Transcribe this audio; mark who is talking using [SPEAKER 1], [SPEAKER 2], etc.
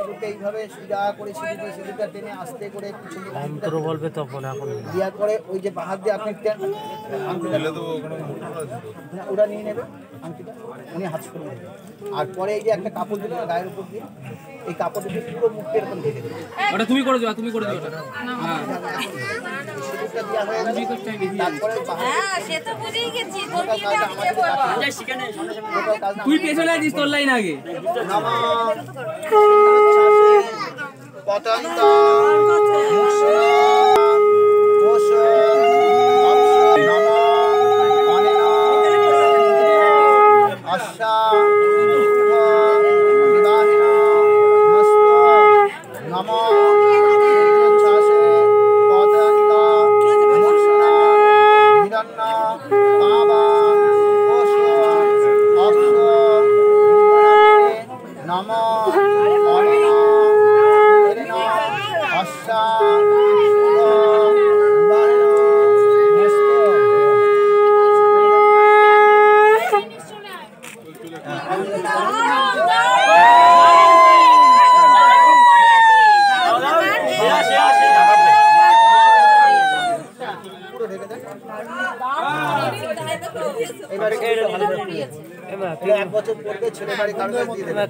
[SPEAKER 1] সিঁদুরটা এইভাবে সোজা করে সিঁদুরটা টেনে আস্তে করে পিছন
[SPEAKER 2] বলবে তখন এখন।
[SPEAKER 1] দেওয়ার পরে ওই যে বাহাত দিয়ে আপনি টেন হ্যাঁ, ওটা নিয়ে নেবে। আংটিটা। উনি হাত করে নেবে আর পরে এই যে একটা কাপড় দিল না গায়ের উপর দিয়ে এই কাপড়টা দিয়ে পুরো মুখটা এরকম ঢেকে দেবে।
[SPEAKER 3] ওটা তুমি করে দিও তুমি করে দিও। হ্যাঁ। তুই পেছনে আছিস তোর লাইন আগে।
[SPEAKER 1] পতন্ত 나방, 호수원, 업수원, পুরো ঢেকে দেন। এবারে এক বছর পড়বে ছেলে বাড়ি কারও দিয়ে দেবে